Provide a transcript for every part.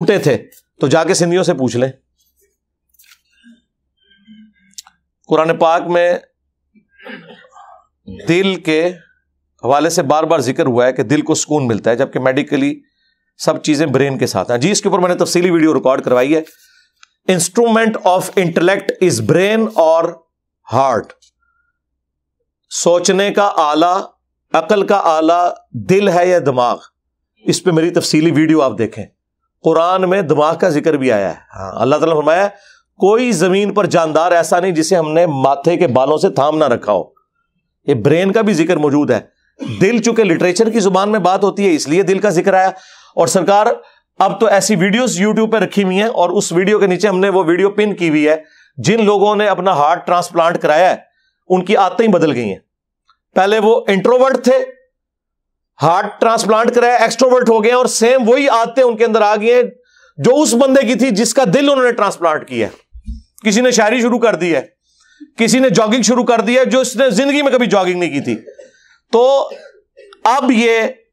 टूटे थे तो जाके सिंधियों से पूछ लें। कुरान पाक में दिल के हवाले से बार बार ज़िक्र हुआ है कि दिल को सुकून मिलता है, जबकि मेडिकली सब चीज़ें ब्रेन के साथ हैं। जी, इसके ऊपर मैंने तफसीली वीडियो रिकॉर्ड करवाई है। Instrument of intellect is brain और हार्ट। सोचने का आला, अकल का आला दिल है या दिमाग? इस पे मेरी तफसीली वीडियो आप देखें। कुरान में दिमाग का ज़िक्र भी आया है। हाँ अल्लाह ताला फरमाया, कोई ज़मीन पर जानदार ऐसा नहीं जिसे हमने माथे के बालों से थाम ना रखा हो। ये ब्रेन का भी ज़िक्र मौजूद है। दिल चूँकि लिटरेचर की ज़ुबान में बात होती है, इसलिए दिल का ज़िक्र आया। और सरकार अब तो ऐसी वीडियोस यूट्यूब पे रखी हुई हैं और उस वीडियो के नीचे हमने वो वीडियो पिन की हुई है, जिन लोगों ने अपना हार्ट ट्रांसप्लांट कराया है, उनकी आदतें बदल गई हैं। पहले वो इंट्रोवर्ट थे हार्ट ट्रांसप्लांट कराया एक्सट्रोवर्ट हो गए और सेम वही आदतें उनके अंदर आ गई हैं जो उस बंदे की थी जिसका दिल उन्होंने ट्रांसप्लांट किया किसी ने शायरी शुरू कर दी है, किसी ने जॉगिंग शुरू कर दी है जो इसने ज़िंदगी में कभी जॉगिंग नहीं की थी। तो अब ये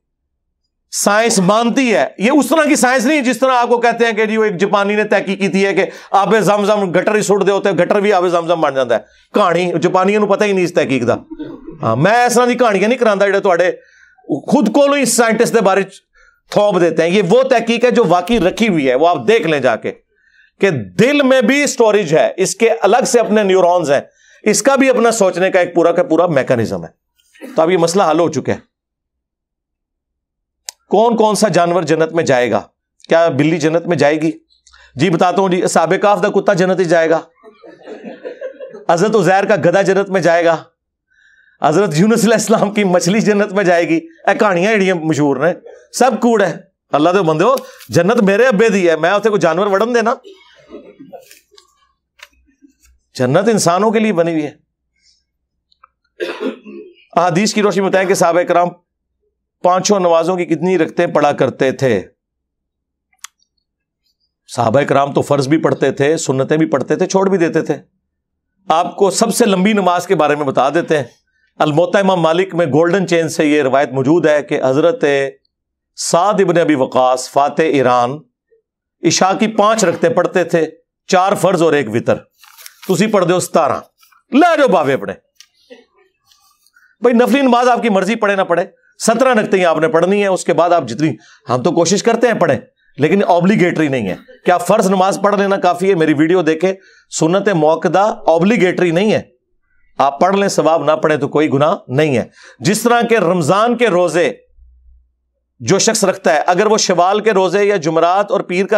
साइंस मानती है। ये उस तरह की साइंस नहीं जिस तरह आपको कहते हैं कि जी वो एक जापानी ने तहकी की थी है कि आबे जमजम गटर ही सुट दे होते गटर भी आबे जमजम बन जाता है। कहानी, जापानियों को पता ही नहीं इस तहकीक का हाँ मैं इस तरह की कहानियाँ नहीं कराता जो खुद को ही साइंटिस्ट के बारे थोप देते हैं। ये वो तहकीक है जो वाकई रखी हुई है, वो आप देख लें जाके कि दिल में भी स्टोरेज है, इसके अलग से अपने न्यूरॉन्स हैं। इसका भी अपना सोचने का एक पूरा का पूरा मैकेनिज्म है। तो अब ये मसला हल हो चुका है। कौन कौन सा जानवर जन्नत में जाएगा? क्या बिल्ली जन्नत में जाएगी? जी बताता हूँ जी साबिकाफ का कुत्ता जन्नत ही जाएगा। हज़रत उजैर का गदा जन्नत में जाएगा। हज़रत यूनस इस्लाम की मछली जन्नत में जाएगी। कहानियाँ जड़ियाँ मशहूर ने, सब कूड़ है। अल्लाह तो बंदे हो, जन्नत मेरे अब्बे दी है, मैं उसे कोई जानवर वड़न देना? जन्नत इंसानों के लिए बनी हुई है। हदीस की रोशनी बताया कि साहब कराम पाँचों नमाजों की कितनी रखते पढ़ा करते थे? साहब कराम तो फ़र्ज़ भी पढ़ते थे, सुन्नतें भी पढ़ते थे, छोड़ भी देते थे। आपको सबसे लंबी नमाज़ के बारे में बता देते हैं। अलमोता इमाम मालिक में गोल्डन चेन से यह रवायत मौजूद है कि हज़रत साद इबन अबी वकास फाते ईरान इशा की पाँच रखते पढ़ते थे, चार फ़र्ज़ और एक वितर। तुम पढ़ दो सतारा लै जाओ बावे अपने। भाई, नफली नमाज़ आपकी मर्ज़ी, पढ़े ना पढ़े। सत्रह नकते ही आपने पढ़नी है, उसके बाद आप जितनी हम तो कोशिश करते हैं पढ़े, लेकिन ऑब्लीगेटरी नहीं है। क्या फ़र्ज़ नमाज़ पढ़ लेना काफ़ी है? मेरी वीडियो देखे सुनत मौकदा ऑब्लीगेटरी नहीं है। आप पढ़ लें, सवाब ना पढ़े तो कोई गुना नहीं है। जिस तरह के रमज़ान के रोज़े जो शख्स रखता है, अगर वो शवाल के रोज़े या जुमरात और पीर का